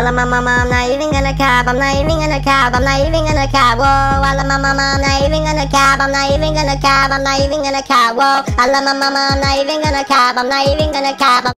Love my mama, I'm not even gonna cab, I'm not even gonna cab, I'm not even gonna cab, whoa. Love my mama, I'm not even gonna cab, I'm not even gonna cab, I'm not even gonna cab, whoa. Love my mama, I'm not even gonna cab, I'm not even gonna. I'm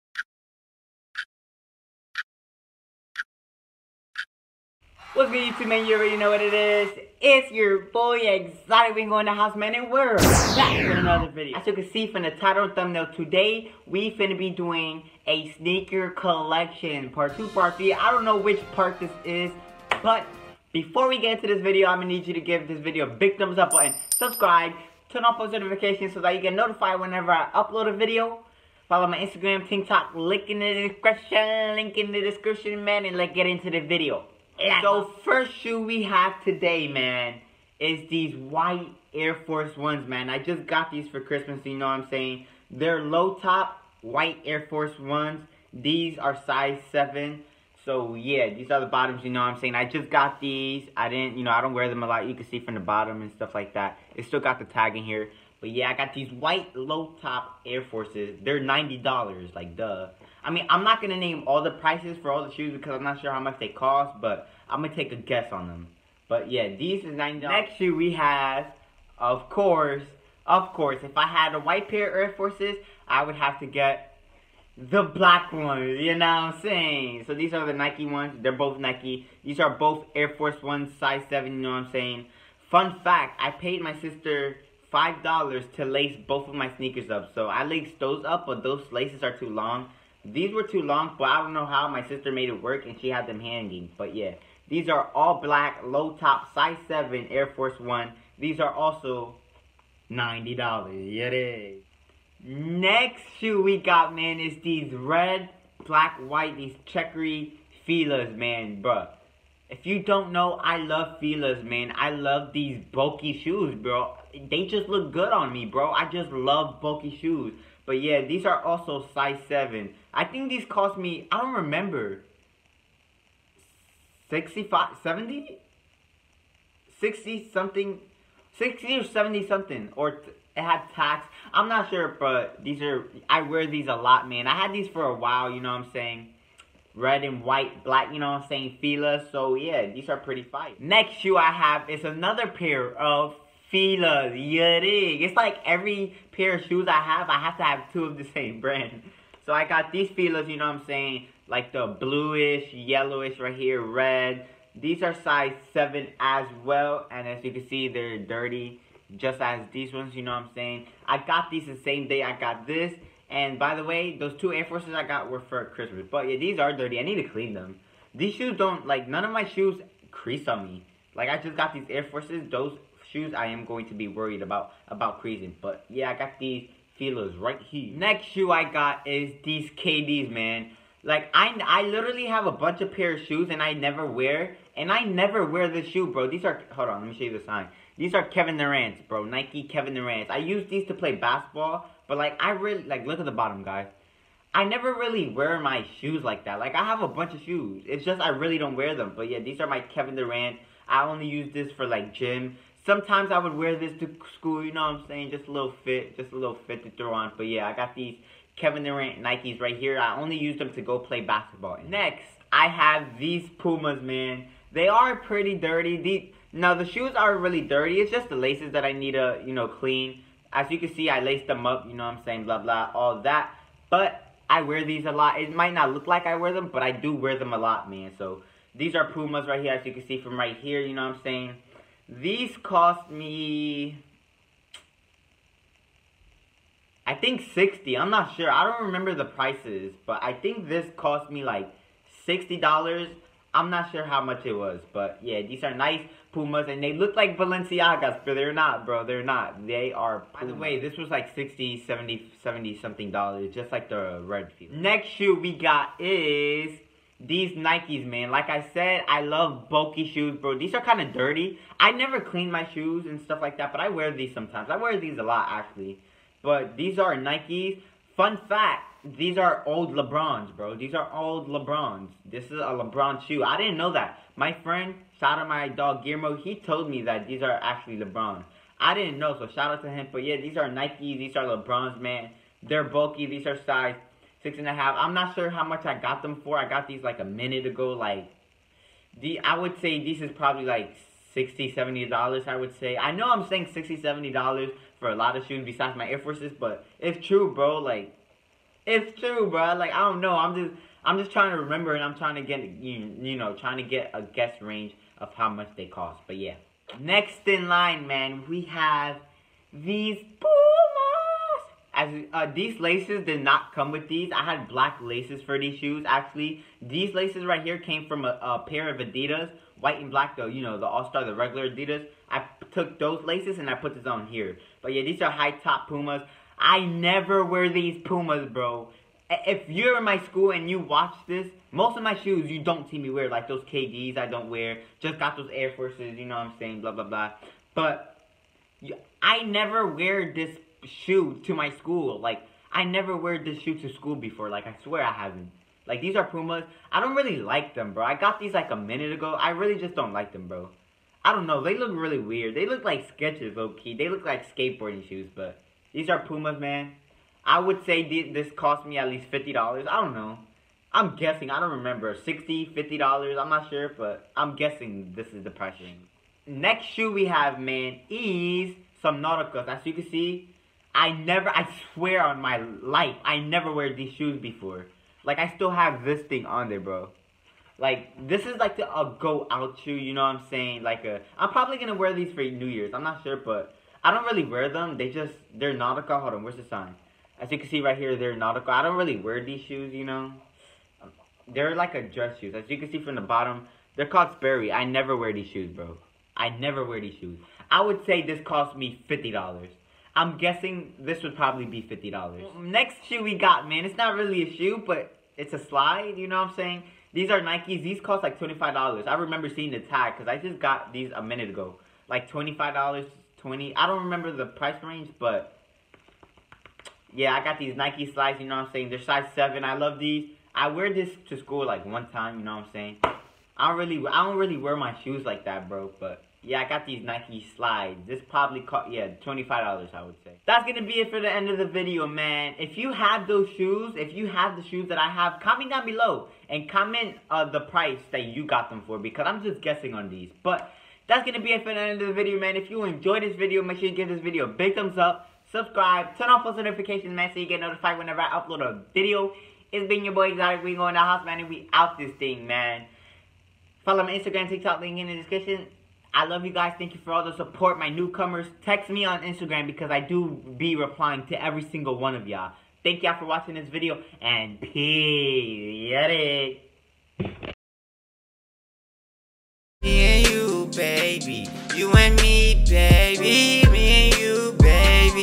What's good YouTube man, you already know what it is. It's your boy Exotic Wing going to house man and we're back with another video. As you can see from the title thumbnail, today we finna be doing a sneaker collection. Part 2, part 3, I don't know which part this is, but before we get into this video, I'm gonna need you to give this video a big thumbs up button, subscribe, turn on post notifications so that you get notified whenever I upload a video. Follow my Instagram, TikTok, link in the description, link in the description, man, and let's get into the video. So first shoe we have today, man, is these white Air Force Ones, man. I just got these for Christmas, you know what I'm saying? They're low top white Air Force Ones. These are size 7. So yeah, these are the bottoms, you know what I'm saying? I just got these. I didn't, you know, I don't wear them a lot. You can see from the bottom and stuff like that. It still got the tag in here. But yeah, I got these white low top Air Forces. They're $90, like duh. I mean, I'm not going to name all the prices for all the shoes because I'm not sure how much they cost, but I'm going to take a guess on them. But yeah, these is $90. Next shoe we have, of course, of course, if I had a white pair of Air Forces, I would have to get the black ones, you know what I'm saying? So these are the Nike ones. They're both Nike. These are both Air Force Ones, size 7, you know what I'm saying? Fun fact, I paid my sister $5 to lace both of my sneakers up. So I laced those up, but those laces are too long. These were too long, but I don't know how my sister made it work and she had them hanging. But yeah, these are all black, low top, size 7 Air Force One. These are also $90. Yeah, it is. Next shoe we got, man, is these red, black, white, these checkery Filas, man, bruh. If you don't know, I love Filas, man. I love these bulky shoes, bro. They just look good on me, bro. I just love bulky shoes. But yeah, these are also size 7. I think these cost me, I don't remember. 65, 70? 60 something, 60 or 70 something. Or it had tax. I'm not sure, but these are, I wear these a lot, man. I had these for a while, you know what I'm saying? Red and white, black, you know what I'm saying? Fila. So yeah, these are pretty fine. Next shoe I have is another pair of Filas. Yeah. It's like every pair of shoes I have, I have to have two of the same brand. So I got these Filas, you know what I'm saying? Like the bluish, yellowish right here, red. These are size 7 as well. And as you can see, they're dirty. Just as these ones, you know what I'm saying? I got these the same day I got this. And by the way, those two Air Forces I got were for Christmas. But yeah, these are dirty. I need to clean them. These shoes don't, like, none of my shoes crease on me. Like, I just got these Air Forces. Those shoes I am going to be worried about, about creasing. But yeah, I got these Filas right here. Next shoe I got is these KDs, man. Like, I, I literally have a bunch of pair of shoes and I never wear. And I never wear this shoe, bro. These are, hold on, let me show you the sign. These are Kevin Durant's, bro. Nike Kevin Durant's. I use these to play basketball. But, like, I really, like, look at the bottom, guys. I never really wear my shoes like that. Like, I have a bunch of shoes. It's just I really don't wear them. But, yeah, these are my Kevin Durant. I only use this for, like, gym. Sometimes I would wear this to school, you know what I'm saying? Just a little fit, just a little fit to throw on. But, yeah, I got these Kevin Durant Nikes right here. I only use them to go play basketball. Next, I have these Pumas, man. They are pretty dirty. These, now, the shoes are really dirty. It's just the laces that I need to, you know, clean. As you can see, I laced them up, you know what I'm saying, blah, blah, all that. But I wear these a lot. It might not look like I wear them, but I do wear them a lot, man. So, these are Pumas right here, as you can see from right here, you know what I'm saying. These cost me... I think 60 I'm not sure. I don't remember the prices, but I think this cost me like $60. I'm not sure how much it was, but yeah, these are nice Pumas, and they look like Balenciagas, but they're not, bro. They're not. They are. Pumas. By the way, this was like 60 70 70 something dollars, just like the red Fila. Next shoe we got is these Nikes, man. Like I said, I love bulky shoes, bro. These are kind of dirty. I never clean my shoes and stuff like that, but I wear these sometimes. I wear these a lot, actually. But these are Nikes. Fun fact, these are old LeBrons, bro. These are old LeBrons. This is a LeBron shoe. I didn't know that. My friend, shout out my dog Guillermo, he told me that these are actually LeBron. I didn't know, so shout out to him. But yeah, these are Nikes. These are LeBrons, man. They're bulky. These are size six and a half. I'm not sure how much I got them for. I got these like a minute ago. Like, the I would say these is probably like 60 70 dollars i would say. I know i'm saying 60 70 dollars for a lot of shoes besides my air forces but it's true bro. Like it's true bro. Like i don't know. I'm just i'm just trying to remember and i'm trying to get you, you know trying to get a guess range of how much they cost. But yeah. Next in line man we have these pumas as uh, these laces did not come with these i had black laces for these shoes actually these laces right here came from a, a pair of adidas white and black though, you know, the All-Star, the regular Adidas. I took those laces and I put this on here. But yeah, these are high top Pumas. I never wear these Pumas, bro. If you're in my school and you watch this, most of my shoes you don't see me wear. Like those KDs I don't wear. Just got those Air Forces, you know what I'm saying, blah, blah, blah. But I never wear this shoe to my school. Like, I never wear this shoe to school before. Like, I swear I haven't. Like, these are Pumas. I don't really like them, bro. I got these like a minute ago. I really just don't like them, bro. I don't know. They look really weird. They look like Skechers, low-key. They look like skateboarding shoes, but these are Pumas, man. I would say this cost me at least $50. I don't know. I'm guessing. I don't remember. $60, $50. I'm not sure, but I'm guessing this is the price range. Next shoe we have, man, is some Nauticas. As you can see, I never, I swear on my life, I never wear these shoes before. Like, I still have this thing on there, bro. Like, this is like the, a go out shoe, you know what I'm saying? Like, a, I'm probably to wear these for New Year's. I'm not sure, but I don't really wear them. They just, they're Nautica. Hold on, where's the sign? As you can see right here, they're Nautica. I don't really wear these shoes, you know? They're like a dress shoes. As you can see from the bottom, they're called Sperry. I never wear these shoes, bro. I never wear these shoes. I would say this cost me $50. I'm guessing this would probably be $50. Next shoe we got, man. It's not really a shoe, but it's a slide. You know what I'm saying? These are Nikes. These cost like $25. I remember seeing the tag because I just got these a minute ago. Like $25, 20 I don't remember the price range, but yeah, I got these Nike slides. You know what I'm saying? They're size 7. I love these. I wear this to school like one time. You know what I'm saying? I don't really, I don't really wear my shoes like that, bro. But yeah, I got these Nike slides. This probably cost, yeah, $25 I would say. That's to be it for the end of the video, man. If you have those shoes, if you have the shoes that I have, comment down below. And comment uh, the price that you got them for. Because I'm just guessing on these. But that's to be it for the end of the video, man. If you enjoyed this video, make sure you give this video a big thumbs up. Subscribe. Turn on post notifications, man, so you get notified whenever I upload a video. It's been your boy Exotic. We going to the house, man, and we out this thing, man. Follow my Instagram, TikTok, link in the description. I love you guys. Thank you for all the support. My newcomers, text me on Instagram because I do be replying to every single one of y'all. Thank y'all for watching this video and peace.